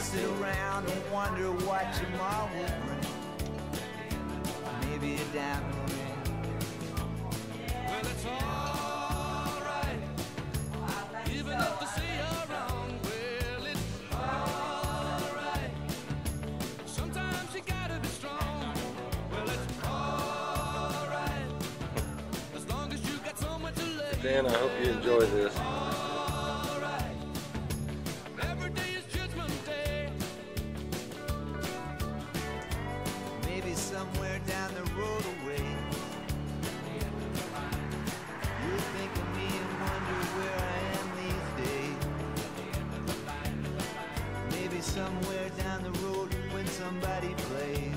Sit around and wonder what tomorrow will bring. Maybe a diamond ring. Well, it's alright. Even if the sea around, well, it's alright. Sometimes you gotta be strong. Well, it's alright. As long as you got somewhere to lay. Dan, I hope you enjoy this. Somewhere down the road when somebody plays.